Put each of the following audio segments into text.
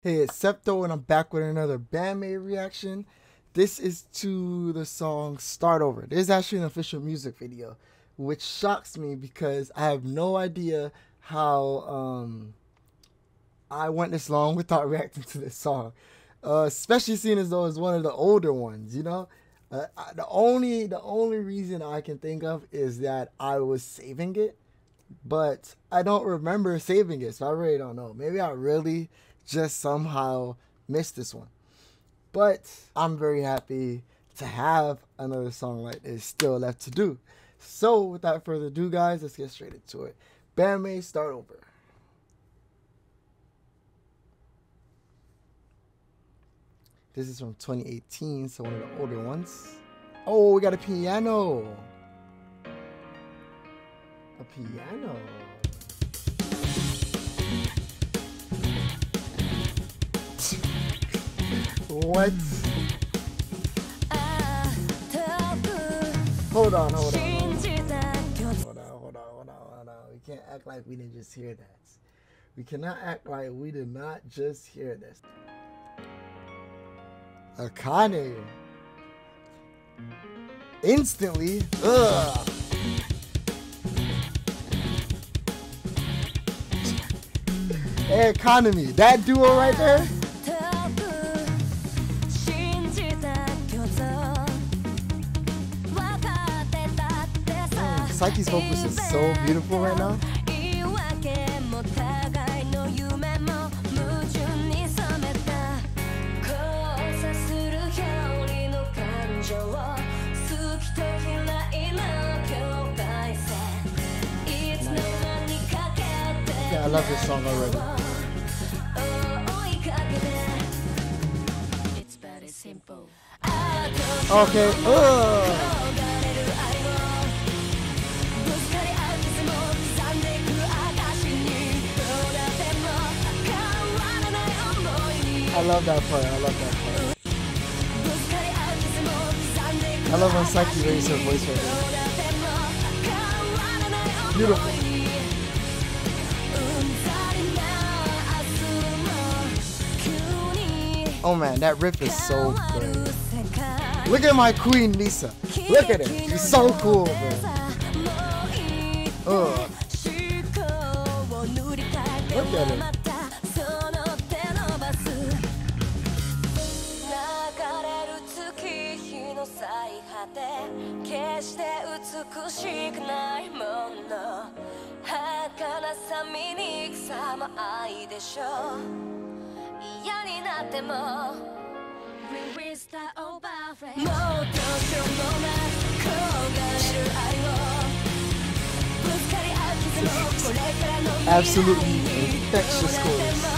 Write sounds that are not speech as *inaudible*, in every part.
Hey, it's Septo, and I'm back with another Band-Maid reaction. This is to the song Start Over. There's actually an official music video, which shocks me because I have no idea how um, I went this long *laughs* without reacting to this song. Uh, especially seeing as though it's one of the older ones, you know? Uh, the only the only reason I can think of is that I was saving it, but I don't remember saving it, so I really don't know. Maybe I really just somehow missed this one. But I'm very happy to have another song like this still left to do. So without further ado, guys, let's get straight into it. Band-Maid Start Over. This is from 2018, so one of the older ones. Oh, we got a piano. A piano. What? Hold on, hold on. Hold on, hold on, hold on, hold on. We can't act like we didn't just hear that. We cannot act like we did not just hear this. Akane. Instantly. Ugh. Kanami. That duo right there. Saiki's vocals is so beautiful right now. Yeah, I love this song already. Okay. Ugh. I love that part. I love that part. I love when Saiki raises her voice right there. Beautiful. Oh man, that riff is so good. Look at my queen Misa. Look at her. She's so cool, bro. Ugh. Look at her. 果て決して美しくないもの儚さ醜さも愛でしょう嫌になっても We risk the over もうどうしようもない転がる愛をぶつかり合う傷もこれからの Absolutely infectious chorus.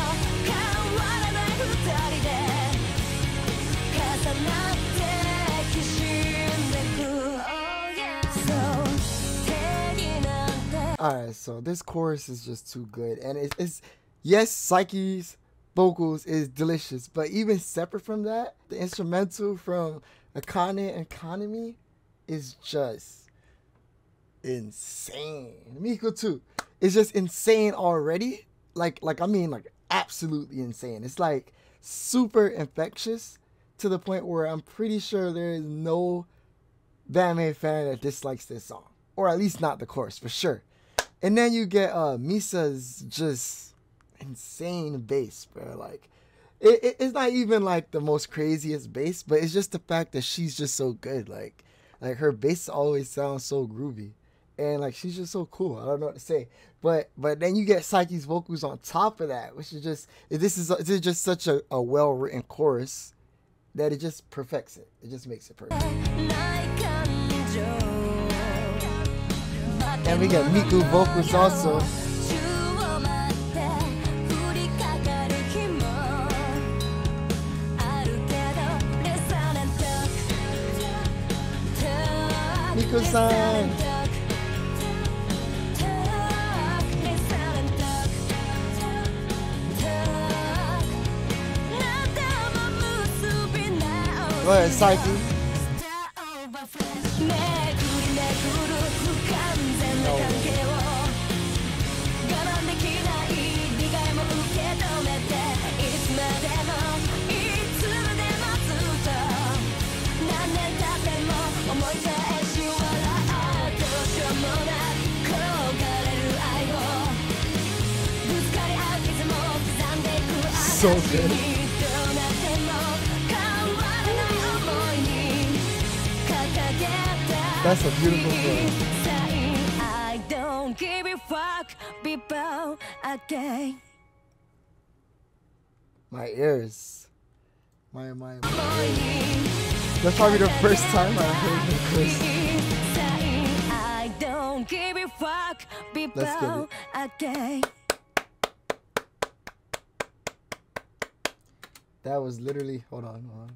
So this chorus is just too good. And it's, it's yes, Saiki's vocals is delicious, but even separate from that, the instrumental from Akane and Kanami is just insane. Miku too. It's just insane already. Like like I mean like absolutely insane. It's like super infectious to the point where I'm pretty sure there is no Band-Maid fan that dislikes this song. Or at least not the chorus for sure. And then you get uh Misa's just insane bass, bro. Like it, it, it's not even like the most craziest bass, but it's just the fact that she's just so good. Like like her bass always sounds so groovy. And like she's just so cool. I don't know what to say. But but then you get Saiki's vocals on top of that, which is just this is this is just such a, a well written chorus that it just perfects it. It just makes it perfect. And we got Miku vocals also. Miku-san! Go ahead, Saiki. So good. That's a beautiful song. I don't give a fuck people again. My ears. My, my, my That's probably the first time I heard the chorus. I don't give a fuck people Let's get it. That was literally, hold on, hold on.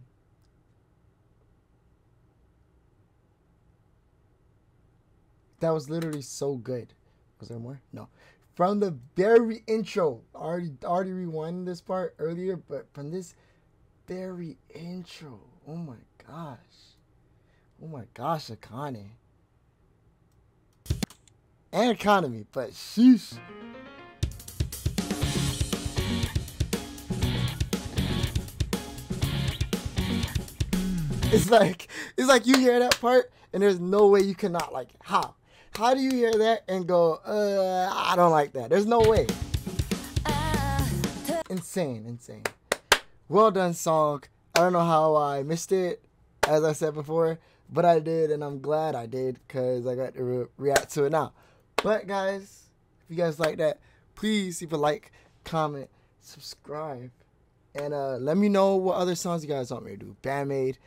That was literally so good. Was there more? No. From the very intro, already already rewind this part earlier, but from this very intro, oh my gosh, oh my gosh, Akane and Kanami, but sheesh. It's like it's like you hear that part and there's no way you cannot like. How? How do you hear that and go, uh, I don't like that? There's no way. Insane, insane. Well done song. I don't know how I missed it, as I said before, but I did, and I'm glad I did because I got to re- react to it now. But guys, if you guys like that, please leave a like, comment, subscribe, and uh, let me know what other songs you guys want me to do. Band-Maid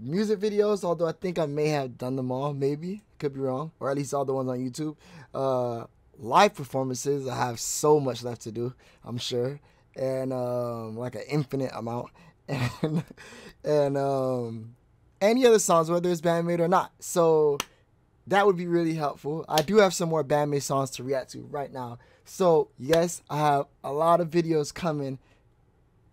music videos, although I think I may have done them all, maybe. Could be wrong. Or at least all the ones on YouTube. Uh live performances, I have so much left to do, I'm sure. And um like an infinite amount. *laughs* And and um any other songs, whether it's Band-Maid or not. So that would be really helpful. I do have some more Band-Maid songs to react to right now. So yes, I have a lot of videos coming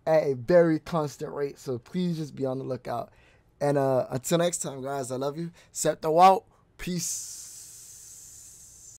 at a very constant rate. So please just be on the lookout. And uh, until next time, guys, I love you. Septo out. Peace.